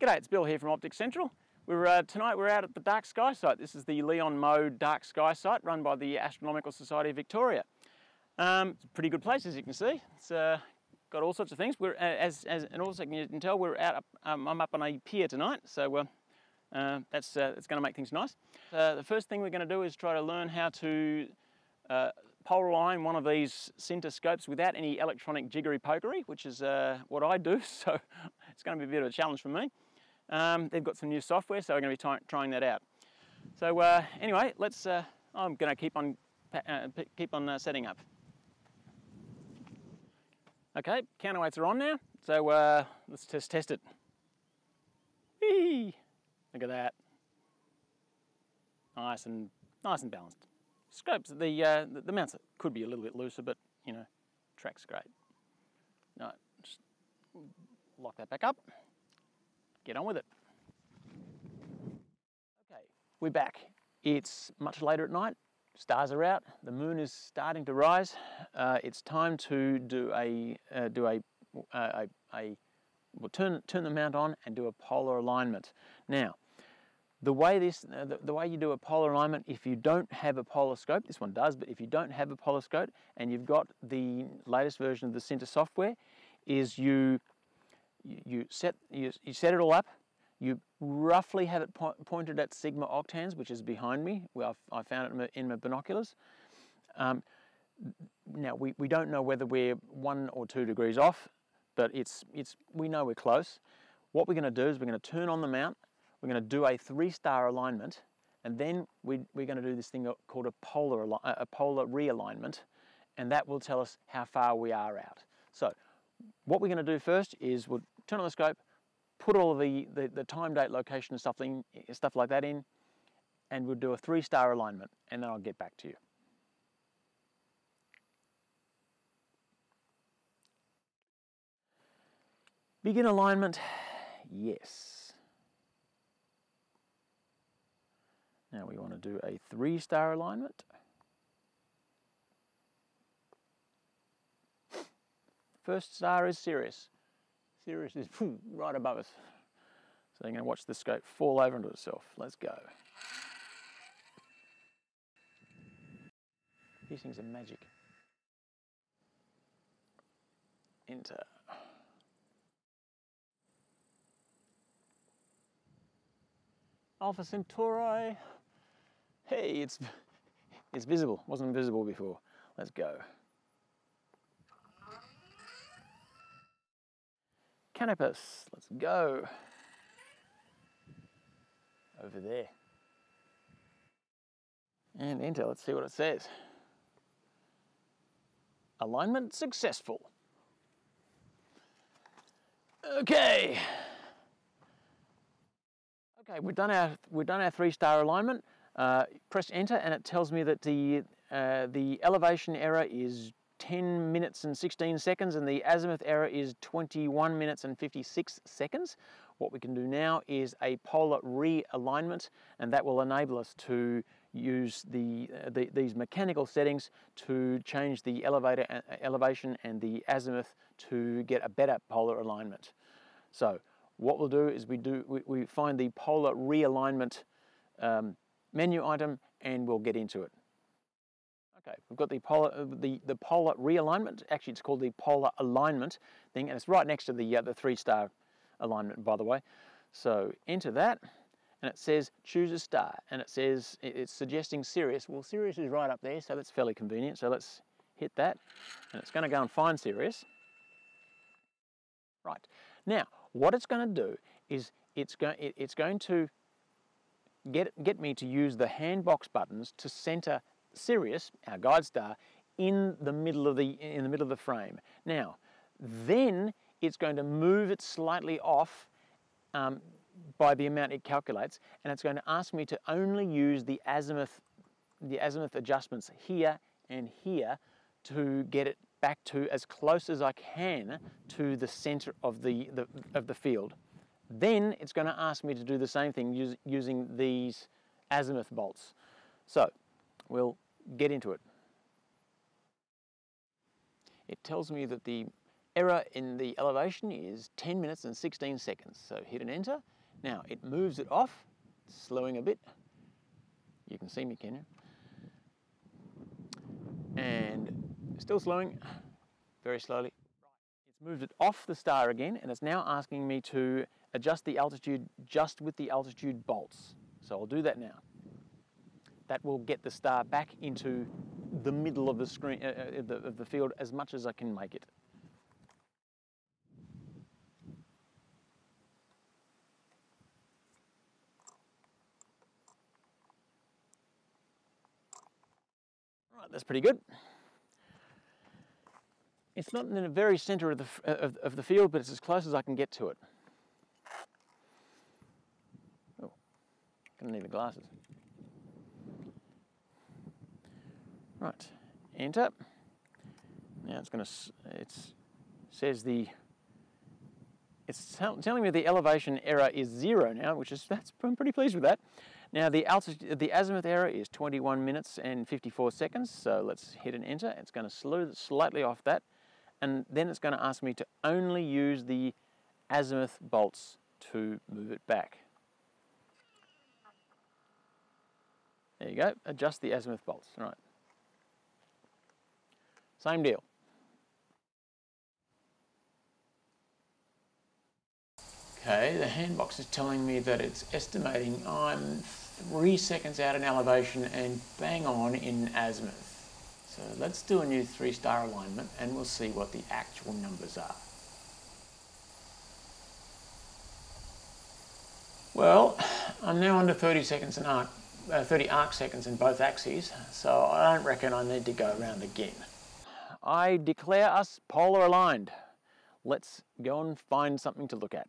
G'day, it's Bill here from Optic Central. We're, uh, tonight we're out at the Dark Sky site. This is the Leon Mow Dark Sky site run by the Astronomical Society of Victoria. Um, it's a pretty good place as you can see. It's uh, got all sorts of things. We're, uh, as, as, and also you can tell we're out, um, I'm up on a pier tonight, so uh, uh, that's, uh, that's going to make things nice. the first thing we're going to do is try to learn how to polar align one of these Synta scopes without any electronic jiggery pokery, which is uh, what I do, so it's going to be a bit of a challenge for me. Um, they've got some new software, so we're going to be trying that out. So uh, anyway, let's. Uh, I'm going to keep on uh, keep on uh, setting up. Okay, counterweights are on now, so uh, let's just test it. Whee! Look at that. Nice and nice and balanced. Scopes, the, uh, the, mounts could be a little bit looser, but you know, track's great. No, just lock that back up, get on with it. Okay, we're back. It's much later at night, stars are out, the moon is starting to rise. Uh, it's time to do a, uh, do a, uh, a, a we'll turn, turn the mount on and do a polar alignment. Now, the way this, uh, the, the, way you do a polar alignment, if you don't have a polar scope, this one does, but if you don't have a polar scope and you've got the latest version of the Synta software, is you you set you, you set it all up. You roughly have it po pointed at sigma octans, which is behind me. Well, I found it in my, in my binoculars. Um, now we, we don't know whether we're one or two degrees off, but it's it's we know we're close. What we're going to do is we're going to turn on the mount we're going to do a three-star alignment, and then we, we, are going to do this thing called a polar, a polar realignment, and that will tell us how far we are out. What we're going to do first is we'll turn on the scope, put all the, the, the time, date, location and stuff, in, stuff like that in, and we'll do a three-star alignment, and then I'll get back to you. Begin alignment, yes. Now we want to do a three star alignment. First star is Sirius. Sirius is right above us. So you're going to watch the scope fall over into itself. Let's go. These things are magic. Enter. Alpha Centauri. Hey, it's, it's visible. Wasn't visible before. Let's go. Canopus, let's go. Over there. And enter, let's see what it says. Alignment successful. Okay. Okay, we've done our, we've done our three star alignment. Uh, press enter and it tells me that the, uh, the elevation error is 10 minutes and 16 seconds and the azimuth error is 21 minutes and 56 seconds. What we can do now is a polar realignment and that will enable us to use the, uh, the, these mechanical settings to change the elevator uh, elevation and the azimuth to get a better polar alignment. So what we'll do is we, do, we, we find the polar realignment um, menu item and we'll get into it. Okay, we've got the polar, uh, the, the polar realignment. Actually, it's called the polar alignment thing, and it's right next to the, uh, the three-star alignment, by the way. So enter that, and it says choose a star, and it says it's suggesting Sirius. Well, Sirius is right up there, so that's fairly convenient. So let's hit that, and it's going to go and find Sirius. Right now, what it's going to do is it's going it's going to get, get me to use the handbox buttons to center Sirius, our guide star, in the middle of the, in the middle of the frame. Now, then it's going to move it slightly off um, by the amount it calculates, and it's going to ask me to only use the azimuth, the azimuth adjustments here and here to get it back to as close as I can to the center of the, the of the field. Then it's going to ask me to do the same thing us using these azimuth bolts. So we'll get into it. It tells me that the error in the elevation is 10 minutes and 16 seconds. So hit and enter. Now it moves it off, slowing a bit. You can see me, can you? And still slowing, very slowly. It's moved it off the star again and it's now asking me to adjust the altitude just with the altitude bolts. So I'll do that now. That will get the star back into the middle of the screen uh, uh, the, of the field as much as I can make it. Right, that's pretty good. It's not in the very center of the, of, of the field, but it's as close as I can get to it. Oh, gonna need the glasses. Right, enter. Now it's going to, it says the, it's tell, telling me the elevation error is zero now, which is, that's, I'm pretty pleased with that. Now the altitude, the azimuth error is 21 minutes and 54 seconds, so let's hit an enter. It's going to slow slightly off that, and then it's going to ask me to only use the azimuth bolts to move it back. There you go, adjust the azimuth bolts, right. Same deal. Okay, the handbox is telling me that it's estimating I'm three seconds out in elevation and bang on in azimuth. So let's do a new three star alignment and we'll see what the actual numbers are. Well, I'm now under 30 seconds in arc, uh, 30 arc seconds in both axes, so I don't reckon I need to go around again. I declare us polar aligned. Let's go and find something to look at.